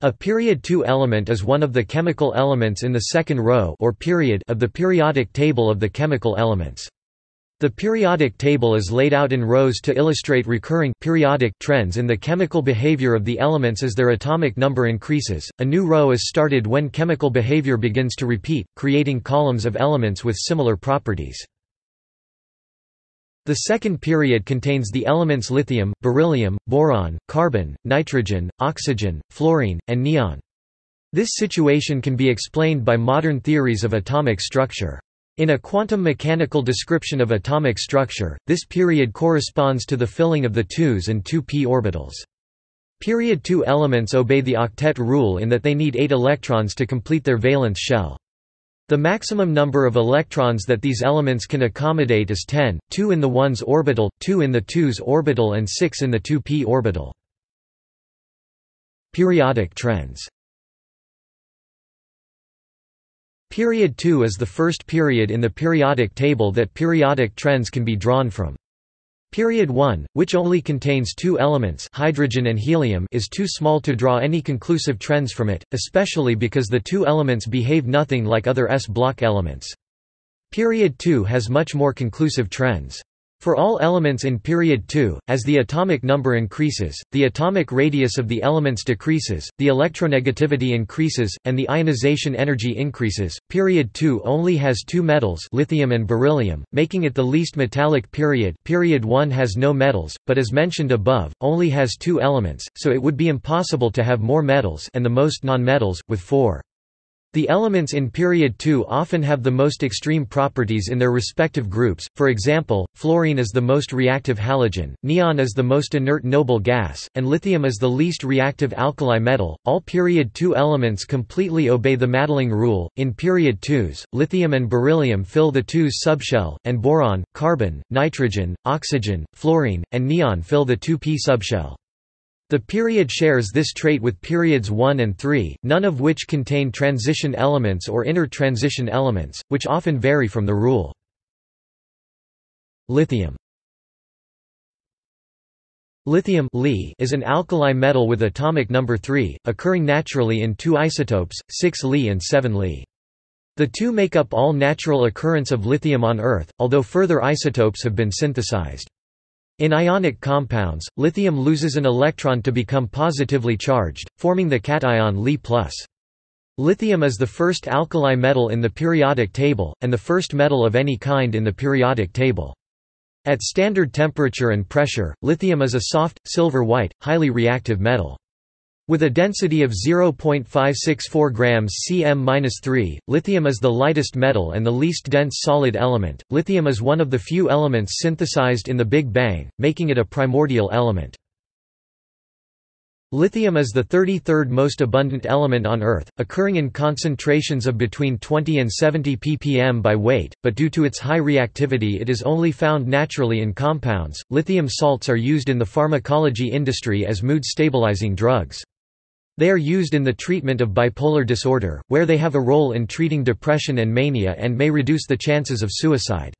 A period 2 element is one of the chemical elements in the second row or period of the periodic table of the chemical elements. The periodic table is laid out in rows to illustrate recurring periodic trends in the chemical behavior of the elements as their atomic number increases. A new row is started when chemical behavior begins to repeat, creating columns of elements with similar properties. The second period contains the elements lithium, beryllium, boron, carbon, nitrogen, oxygen, fluorine, and neon. This situation can be explained by modern theories of atomic structure. In a quantum mechanical description of atomic structure, this period corresponds to the filling of the 2s and 2p orbitals. Period 2 elements obey the octet rule in that they need 8 electrons to complete their valence shell. The maximum number of electrons that these elements can accommodate is 10, 2 in the 1s orbital, 2 in the 2s orbital and 6 in the 2p orbital. Periodic trends Period 2 is the first period in the periodic table that periodic trends can be drawn from. Period 1, which only contains two elements hydrogen and helium is too small to draw any conclusive trends from it, especially because the two elements behave nothing like other S-block elements. Period 2 has much more conclusive trends. For all elements in period 2, as the atomic number increases, the atomic radius of the elements decreases, the electronegativity increases, and the ionization energy increases. Period 2 only has two metals, lithium and beryllium, making it the least metallic period. Period 1 has no metals, but as mentioned above, only has two elements, so it would be impossible to have more metals and the most nonmetals with 4. The elements in period 2 often have the most extreme properties in their respective groups, for example, fluorine is the most reactive halogen, neon is the most inert noble gas, and lithium is the least reactive alkali metal. All period 2 elements completely obey the Madelung rule. In period 2s, lithium and beryllium fill the 2s subshell, and boron, carbon, nitrogen, oxygen, fluorine, and neon fill the 2p subshell. The period shares this trait with periods 1 and 3, none of which contain transition elements or inner transition elements, which often vary from the rule. Lithium Lithium is an alkali metal with atomic number 3, occurring naturally in two isotopes, 6 Li and 7 Li. The two make up all natural occurrence of lithium on Earth, although further isotopes have been synthesized. In ionic compounds, lithium loses an electron to become positively charged, forming the cation Li+. Lithium is the first alkali metal in the periodic table, and the first metal of any kind in the periodic table. At standard temperature and pressure, lithium is a soft, silver-white, highly reactive metal. With a density of 0.564 grams cm-3, lithium is the lightest metal and the least dense solid element. Lithium is one of the few elements synthesized in the Big Bang, making it a primordial element. Lithium is the 33rd most abundant element on Earth, occurring in concentrations of between 20 and 70 ppm by weight, but due to its high reactivity it is only found naturally in compounds. Lithium salts are used in the pharmacology industry as mood stabilizing drugs. They are used in the treatment of bipolar disorder, where they have a role in treating depression and mania and may reduce the chances of suicide.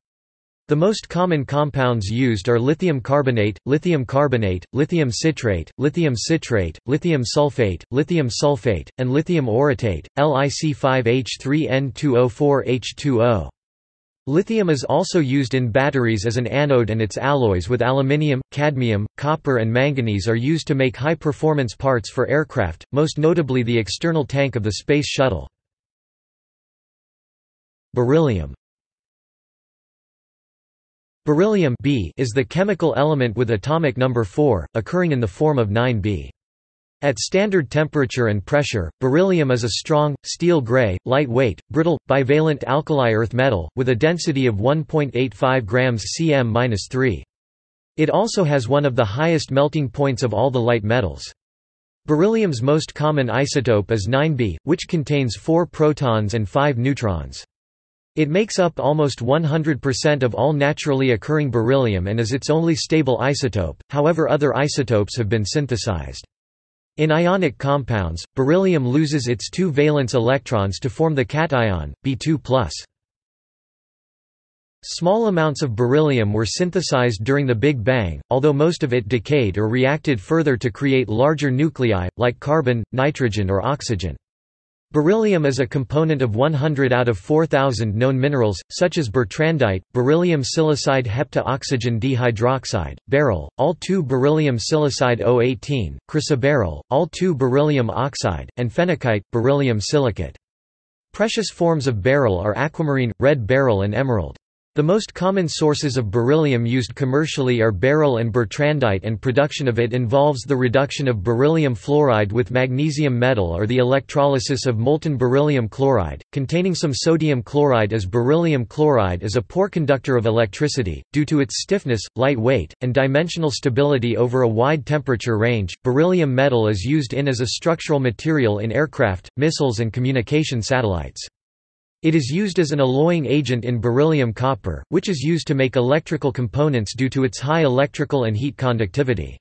The most common compounds used are lithium carbonate, lithium carbonate, lithium citrate, lithium citrate, lithium sulfate, lithium sulfate, and lithium orotate, LiC5H3N2O4H2O. Lithium is also used in batteries as an anode and its alloys with aluminium, cadmium, copper and manganese are used to make high-performance parts for aircraft, most notably the external tank of the Space Shuttle. Beryllium Beryllium B is the chemical element with atomic number 4, occurring in the form of 9B. At standard temperature and pressure, beryllium is a strong, steel-gray, lightweight, brittle, bivalent alkali earth metal, with a density of 1.85 grams cm-3. It also has one of the highest melting points of all the light metals. Beryllium's most common isotope is 9b, which contains 4 protons and 5 neutrons. It makes up almost 100% of all naturally occurring beryllium and is its only stable isotope, however other isotopes have been synthesized. In ionic compounds, beryllium loses its two valence electrons to form the cation, B2+. Small amounts of beryllium were synthesized during the Big Bang, although most of it decayed or reacted further to create larger nuclei, like carbon, nitrogen or oxygen. Beryllium is a component of 100 out of 4,000 known minerals, such as bertrandite, beryllium silicide hepta-oxygen dihydroxide, beryl, all-2 beryllium silicide O18, chrysoberyl, all-2 beryllium oxide, and phenakite, beryllium silicate. Precious forms of beryl are aquamarine, red beryl and emerald. The most common sources of beryllium used commercially are beryl and bertrandite and production of it involves the reduction of beryllium fluoride with magnesium metal or the electrolysis of molten beryllium chloride, containing some sodium chloride as beryllium chloride is a poor conductor of electricity, due to its stiffness, light weight, and dimensional stability over a wide temperature range. Beryllium metal is used in as a structural material in aircraft, missiles and communication satellites. It is used as an alloying agent in beryllium copper, which is used to make electrical components due to its high electrical and heat conductivity.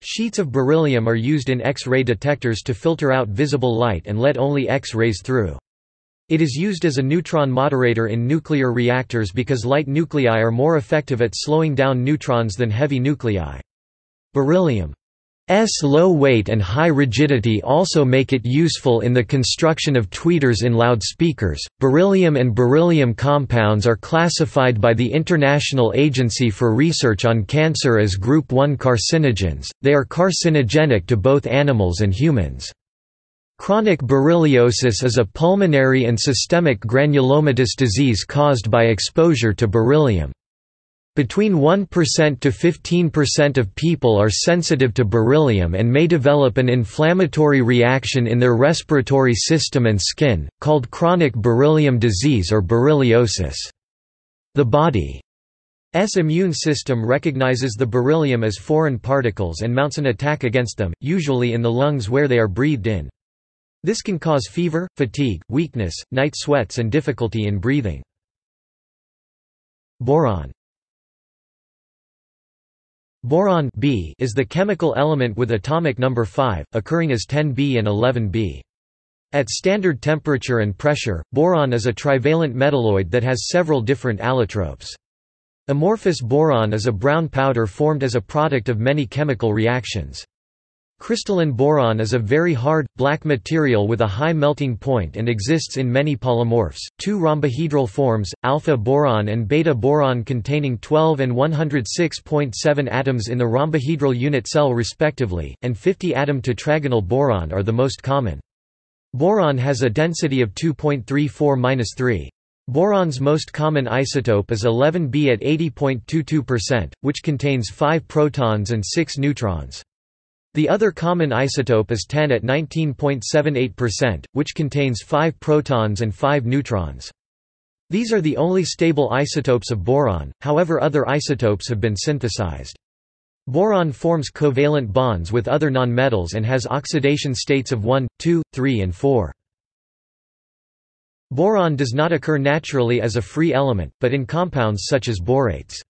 Sheets of beryllium are used in X-ray detectors to filter out visible light and let only X-rays through. It is used as a neutron moderator in nuclear reactors because light nuclei are more effective at slowing down neutrons than heavy nuclei. Beryllium S low weight and high rigidity also make it useful in the construction of tweeters in loudspeakers. Beryllium and beryllium compounds are classified by the International Agency for Research on Cancer as Group 1 carcinogens. They are carcinogenic to both animals and humans. Chronic berylliosis is a pulmonary and systemic granulomatous disease caused by exposure to beryllium. Between 1% to 15% of people are sensitive to beryllium and may develop an inflammatory reaction in their respiratory system and skin, called chronic beryllium disease or berylliosis. The body's immune system recognizes the beryllium as foreign particles and mounts an attack against them, usually in the lungs where they are breathed in. This can cause fever, fatigue, weakness, night sweats and difficulty in breathing. Boron Boron B is the chemical element with atomic number 5, occurring as 10B and 11B. At standard temperature and pressure, boron is a trivalent metalloid that has several different allotropes. Amorphous boron is a brown powder formed as a product of many chemical reactions. Crystalline boron is a very hard, black material with a high melting point and exists in many polymorphs. Two rhombohedral forms, alpha boron and beta boron containing 12 and 106.7 atoms in the rhombohedral unit cell respectively, and 50 atom tetragonal boron are the most common. Boron has a density of 2.34-3. Boron's most common isotope is 11B at 80.22%, which contains 5 protons and 6 neutrons. The other common isotope is 10 at 19.78%, which contains 5 protons and 5 neutrons. These are the only stable isotopes of boron, however other isotopes have been synthesized. Boron forms covalent bonds with other nonmetals and has oxidation states of 1, 2, 3 and 4. Boron does not occur naturally as a free element, but in compounds such as borates.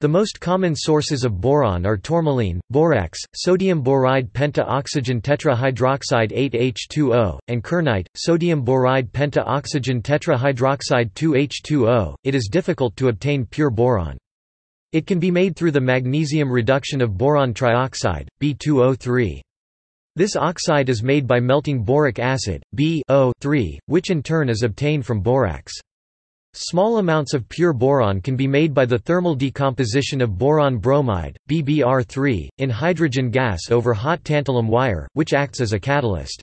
The most common sources of boron are tourmaline, borax, sodium boride penta-oxygen tetrahydroxide 8H2O, and kernite, sodium boride penta-oxygen tetrahydroxide 2H2O. It is difficult to obtain pure boron. It can be made through the magnesium reduction of boron trioxide, B2O3. This oxide is made by melting boric acid, BO3, which in turn is obtained from borax. Small amounts of pure boron can be made by the thermal decomposition of boron bromide, BBr3, in hydrogen gas over hot tantalum wire, which acts as a catalyst.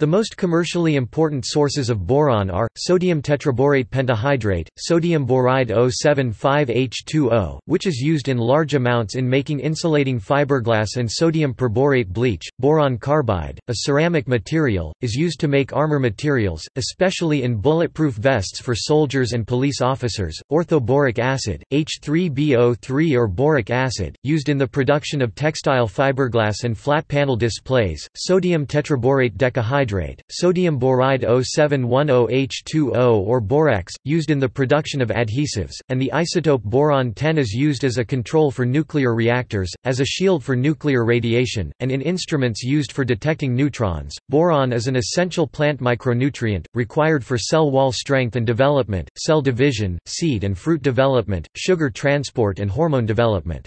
The most commercially important sources of boron are, sodium tetraborate pentahydrate, sodium boride 075H2O, which is used in large amounts in making insulating fiberglass and sodium perborate bleach, boron carbide, a ceramic material, is used to make armor materials, especially in bulletproof vests for soldiers and police officers, orthoboric acid, H3BO3 or boric acid, used in the production of textile fiberglass and flat panel displays, sodium tetraborate decahydrate hydrate, sodium boride 0710H2O or borax, used in the production of adhesives, and the isotope boron-10 is used as a control for nuclear reactors, as a shield for nuclear radiation, and in instruments used for detecting neutrons. Boron is an essential plant micronutrient, required for cell wall strength and development, cell division, seed and fruit development, sugar transport and hormone development.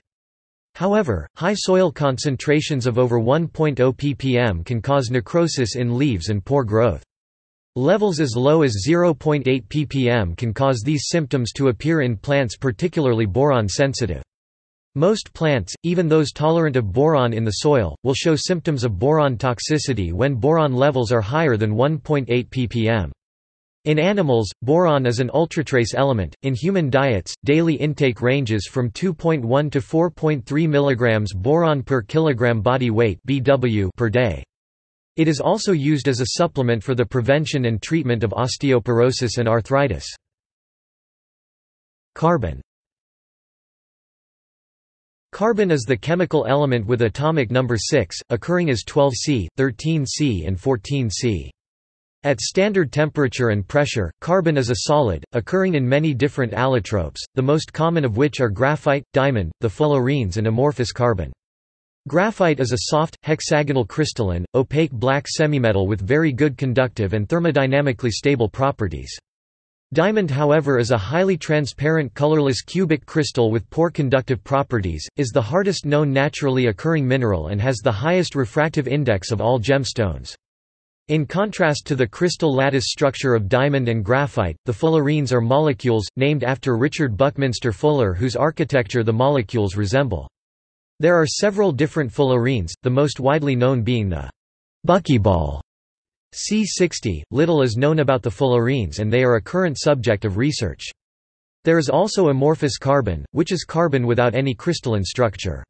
However, high soil concentrations of over 1.0 ppm can cause necrosis in leaves and poor growth. Levels as low as 0.8 ppm can cause these symptoms to appear in plants particularly boron-sensitive. Most plants, even those tolerant of boron in the soil, will show symptoms of boron toxicity when boron levels are higher than 1.8 ppm. In animals, boron is an ultratrace element. In human diets, daily intake ranges from 2.1 to 4.3 mg boron per kilogram body weight (BW) per day. It is also used as a supplement for the prevention and treatment of osteoporosis and arthritis. Carbon Carbon is the chemical element with atomic number 6, occurring as 12C, 13C and 14C. At standard temperature and pressure, carbon is a solid, occurring in many different allotropes, the most common of which are graphite, diamond, the fullerenes and amorphous carbon. Graphite is a soft, hexagonal crystalline, opaque black semimetal with very good conductive and thermodynamically stable properties. Diamond however is a highly transparent colorless cubic crystal with poor conductive properties, is the hardest known naturally occurring mineral and has the highest refractive index of all gemstones. In contrast to the crystal lattice structure of diamond and graphite, the fullerenes are molecules, named after Richard Buckminster Fuller whose architecture the molecules resemble. There are several different fullerenes, the most widely known being the buckyball C60. Little is known about the fullerenes and they are a current subject of research. There is also amorphous carbon, which is carbon without any crystalline structure.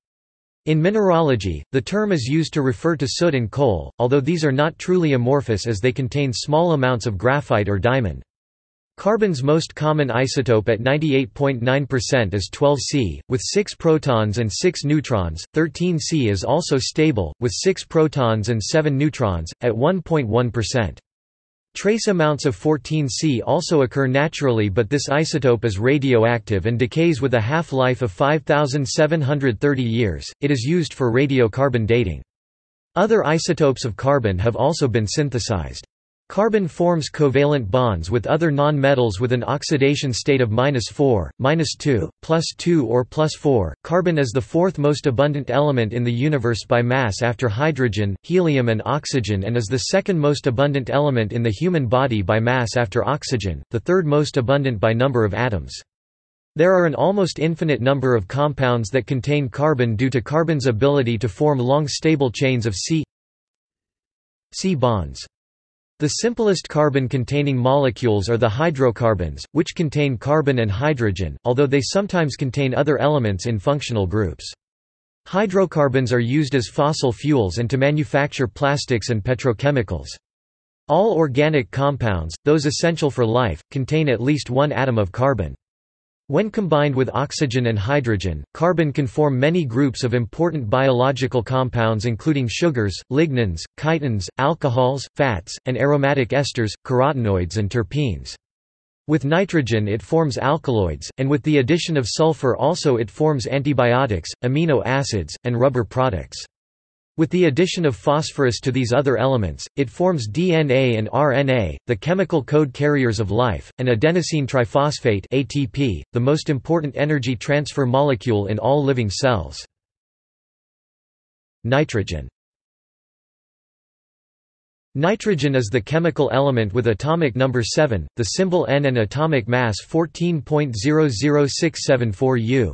In mineralogy, the term is used to refer to soot and coal, although these are not truly amorphous as they contain small amounts of graphite or diamond. Carbon's most common isotope at 98.9% is 12C, with 6 protons and 6 neutrons. 13C is also stable, with 6 protons and 7 neutrons, at 1.1%. Trace amounts of 14C also occur naturally but this isotope is radioactive and decays with a half-life of 5730 years. It is used for radiocarbon dating. Other isotopes of carbon have also been synthesized. Carbon forms covalent bonds with other non-metals with an oxidation state of -4, -2, +2 or +4. Carbon is the fourth most abundant element in the universe by mass after hydrogen, helium and oxygen and is the second most abundant element in the human body by mass after oxygen, the third most abundant by number of atoms. There are an almost infinite number of compounds that contain carbon due to carbon's ability to form long stable chains of C C bonds. The simplest carbon-containing molecules are the hydrocarbons, which contain carbon and hydrogen, although they sometimes contain other elements in functional groups. Hydrocarbons are used as fossil fuels and to manufacture plastics and petrochemicals. All organic compounds, those essential for life, contain at least one atom of carbon. When combined with oxygen and hydrogen, carbon can form many groups of important biological compounds including sugars, lignans, chitins, alcohols, fats, and aromatic esters, carotenoids and terpenes. With nitrogen it forms alkaloids, and with the addition of sulfur also it forms antibiotics, amino acids, and rubber products. With the addition of phosphorus to these other elements, it forms DNA and RNA, the chemical code carriers of life, and adenosine triphosphate ATP, the most important energy transfer molecule in all living cells. Nitrogen Nitrogen is the chemical element with atomic number 7, the symbol N and atomic mass 14.00674 U.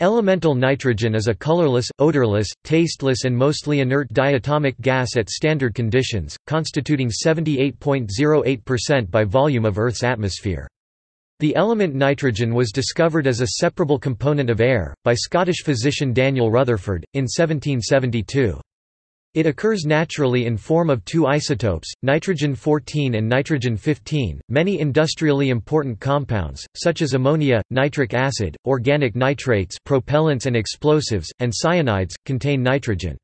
Elemental nitrogen is a colorless, odorless, tasteless and mostly inert diatomic gas at standard conditions, constituting 78.08% by volume of Earth's atmosphere. The element nitrogen was discovered as a separable component of air, by Scottish physician Daniel Rutherford, in 1772. It occurs naturally in form of two isotopes, nitrogen-14 and nitrogen-15. Many industrially important compounds, such as ammonia, nitric acid, organic nitrates, propellants and explosives, and cyanides, contain nitrogen.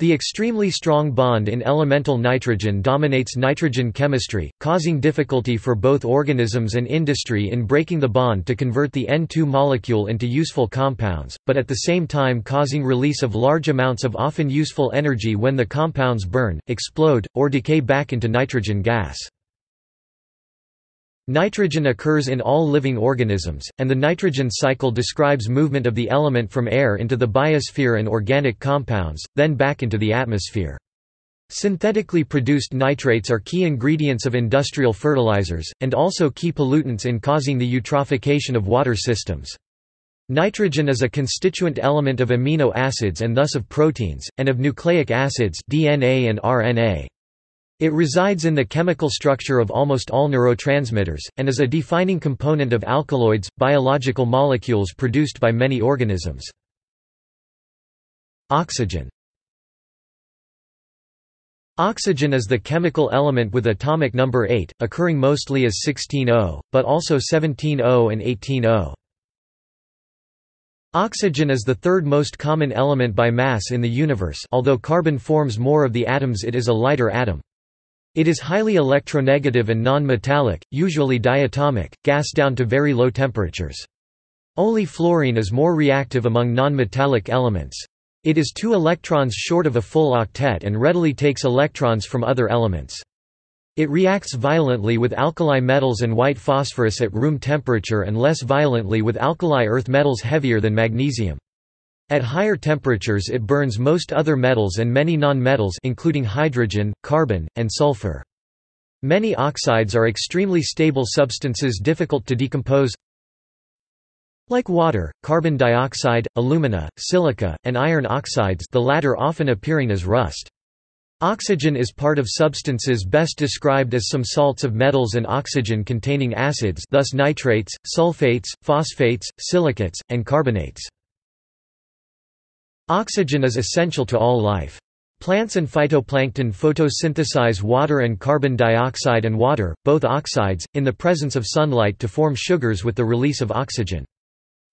The extremely strong bond in elemental nitrogen dominates nitrogen chemistry, causing difficulty for both organisms and industry in breaking the bond to convert the N2 molecule into useful compounds, but at the same time causing release of large amounts of often useful energy when the compounds burn, explode, or decay back into nitrogen gas. Nitrogen occurs in all living organisms, and the nitrogen cycle describes movement of the element from air into the biosphere and organic compounds, then back into the atmosphere. Synthetically produced nitrates are key ingredients of industrial fertilizers, and also key pollutants in causing the eutrophication of water systems. Nitrogen is a constituent element of amino acids and thus of proteins, and of nucleic acids DNA and RNA. It resides in the chemical structure of almost all neurotransmitters, and is a defining component of alkaloids, biological molecules produced by many organisms. Oxygen Oxygen is the chemical element with atomic number 8, occurring mostly as 16O, but also 17O and 18O. Oxygen is the third most common element by mass in the universe although carbon forms more of the atoms it is a lighter atom. It is highly electronegative and non-metallic, usually diatomic, gas down to very low temperatures. Only fluorine is more reactive among non-metallic elements. It is two electrons short of a full octet and readily takes electrons from other elements. It reacts violently with alkali metals and white phosphorus at room temperature and less violently with alkali earth metals heavier than magnesium. At higher temperatures it burns most other metals and many non-metals including hydrogen, carbon, and sulfur. Many oxides are extremely stable substances difficult to decompose like water, carbon dioxide, alumina, silica, and iron oxides the latter often appearing as rust. Oxygen is part of substances best described as some salts of metals and oxygen-containing acids thus nitrates, sulfates, phosphates, silicates, and carbonates. Oxygen is essential to all life. Plants and phytoplankton photosynthesize water and carbon dioxide and water, both oxides, in the presence of sunlight to form sugars with the release of oxygen.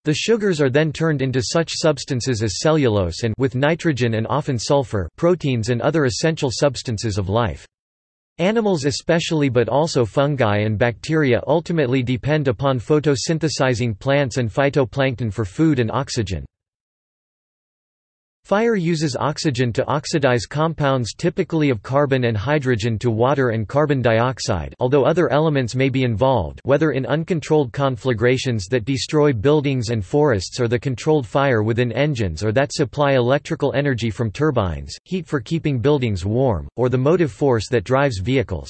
The sugars are then turned into such substances as cellulose and with nitrogen and often sulfur proteins and other essential substances of life. Animals especially but also fungi and bacteria ultimately depend upon photosynthesizing plants and phytoplankton for food and oxygen. Fire uses oxygen to oxidize compounds typically of carbon and hydrogen to water and carbon dioxide although other elements may be involved whether in uncontrolled conflagrations that destroy buildings and forests or the controlled fire within engines or that supply electrical energy from turbines, heat for keeping buildings warm, or the motive force that drives vehicles.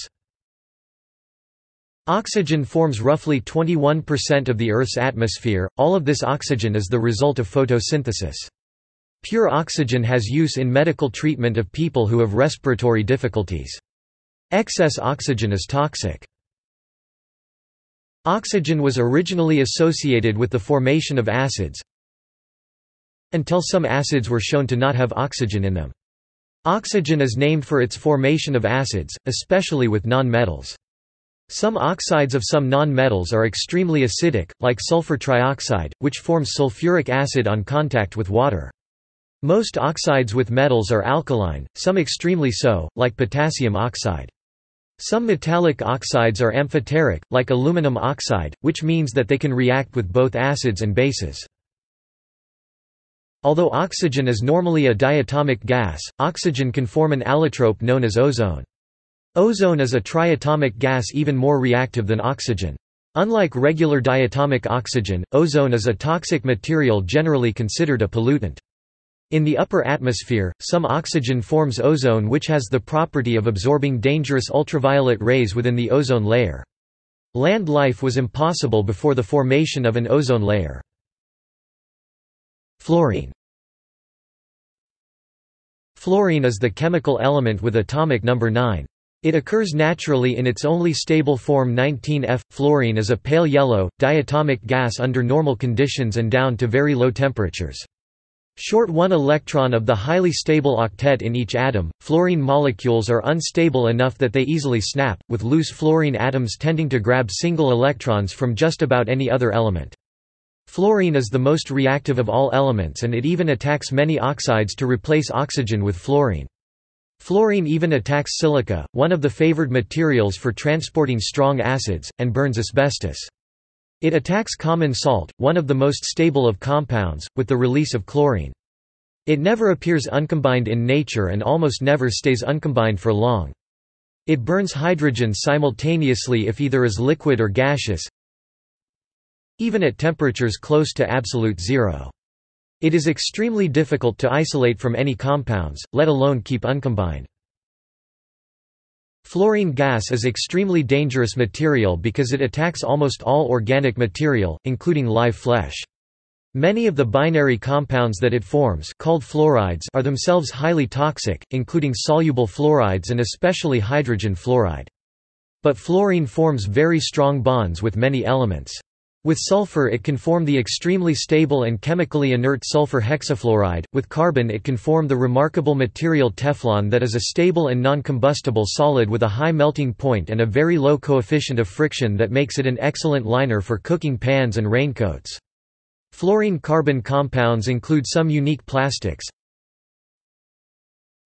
Oxygen forms roughly 21% of the Earth's atmosphere, all of this oxygen is the result of photosynthesis. Pure oxygen has use in medical treatment of people who have respiratory difficulties. Excess oxygen is toxic. Oxygen was originally associated with the formation of acids until some acids were shown to not have oxygen in them. Oxygen is named for its formation of acids, especially with nonmetals. Some oxides of some nonmetals are extremely acidic, like sulfur trioxide, which forms sulfuric acid on contact with water. Most oxides with metals are alkaline, some extremely so, like potassium oxide. Some metallic oxides are amphoteric, like aluminum oxide, which means that they can react with both acids and bases. Although oxygen is normally a diatomic gas, oxygen can form an allotrope known as ozone. Ozone is a triatomic gas even more reactive than oxygen. Unlike regular diatomic oxygen, ozone is a toxic material generally considered a pollutant. In the upper atmosphere, some oxygen forms ozone which has the property of absorbing dangerous ultraviolet rays within the ozone layer. Land life was impossible before the formation of an ozone layer. Fluorine Fluorine is the chemical element with atomic number 9. It occurs naturally in its only stable form 19F. Fluorine is a pale yellow, diatomic gas under normal conditions and down to very low temperatures. Short one electron of the highly stable octet in each atom, fluorine molecules are unstable enough that they easily snap, with loose fluorine atoms tending to grab single electrons from just about any other element. Fluorine is the most reactive of all elements and it even attacks many oxides to replace oxygen with fluorine. Fluorine even attacks silica, one of the favored materials for transporting strong acids, and burns asbestos. It attacks common salt, one of the most stable of compounds, with the release of chlorine. It never appears uncombined in nature and almost never stays uncombined for long. It burns hydrogen simultaneously if either is liquid or gaseous, even at temperatures close to absolute zero. It is extremely difficult to isolate from any compounds, let alone keep uncombined. Fluorine gas is extremely dangerous material because it attacks almost all organic material, including live flesh. Many of the binary compounds that it forms called fluorides are themselves highly toxic, including soluble fluorides and especially hydrogen fluoride. But fluorine forms very strong bonds with many elements. With sulfur it can form the extremely stable and chemically inert sulfur hexafluoride, with carbon it can form the remarkable material Teflon that is a stable and non-combustible solid with a high melting point and a very low coefficient of friction that makes it an excellent liner for cooking pans and raincoats. Fluorine-carbon compounds include some unique plastics.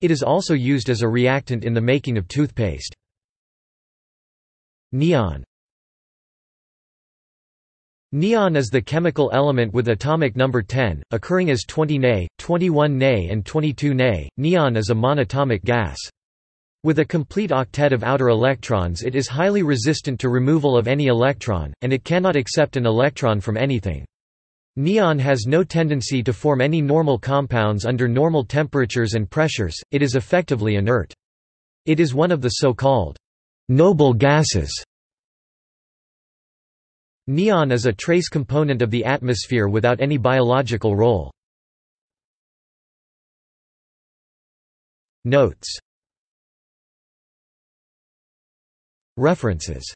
It is also used as a reactant in the making of toothpaste. Neon Neon is the chemical element with atomic number 10, occurring as 20 Ne, 21 Ne and 22 Ne. Neon is a monatomic gas. With a complete octet of outer electrons it is highly resistant to removal of any electron, and it cannot accept an electron from anything. Neon has no tendency to form any normal compounds under normal temperatures and pressures, it is effectively inert. It is one of the so-called noble gases Neon is a trace component of the atmosphere without any biological role. Notes References